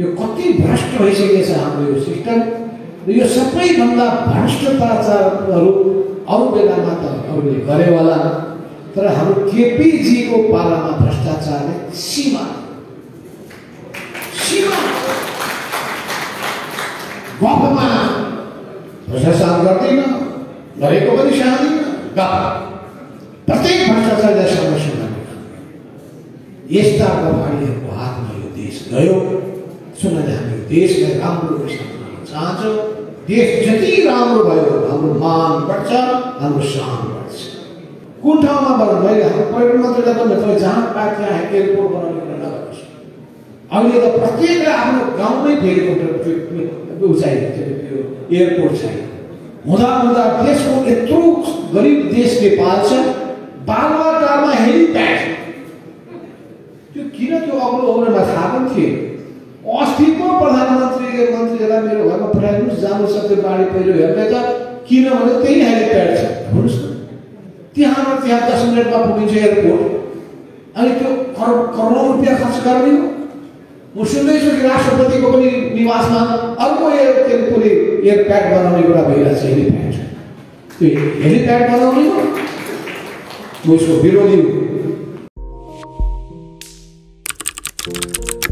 यो कति भ्रष्ट भइसकेको छ हाम्रो यो सिस्टम र यो सबैभन्दा भ्रष्टाचारहरू अरू बेलामा त अरूले गरे होला। तर हाम्रो केपीजीको पालामा भ्रष्टाचारले सीमा। सीमा। गफमा भ्रष्टाचार गर्दैन गरेको पनि सहँदैन गफ। प्रत्येक भ्रष्टाचारलाई समस्या यस्ता गफाडीहरूको हातमा यो देश गयो सुनले हामी देशलाई राम्रो बनाउन चाहन्छौँ। देश जति राम्रो भयो हाम्रो मान बढ्छ हाम्रो शान बढ्छ। कुन ठाउँमा बनाउनु मैले हाम्रो पर्यटन मन्त्रीलाई पनि तपाईँ जहाँ पाए त्यहाँ एयरपोर्ट बनाउने नगर्नुहोस्। अहिले त प्रत्येकले आफ्नो गाउँमै फेरि उचाइ त्यो एयरपोर्ट छैन हुँदा हुँदा देशको यत्रो गरिब देश नेपाल छ बालुवाटारमा हेलिप्याड। किन त्यो अग्लो ओभरमा थाहा पनि थिएन। अस्ति पो प्रधानमन्त्रीले मन्त्रीहरूलाई मेरो घरमा पठाइदिनुहोस् जानुहोस् त्यो बाढी पहिरो हेर्ने त किनभने त्यही हेलिप्याड छ। भन्नुहोस् न। त्यहाँबाट त्यहाँ दस मिनटमा पुगिन्छ एयरपोर्ट। अनि त्यो करोड करोडौँ रुपियाँ खर्च गर्ने हो। म सुन्दैछु कि राष्ट्रपतिको पनि निवासमा अर्को एयर कुनै एयरप्याड बनाउने कुरा भइरहेको छ हेलिप्याड। त्यो हेलिप्याड बनाउने हो। म उसको विरोधी Música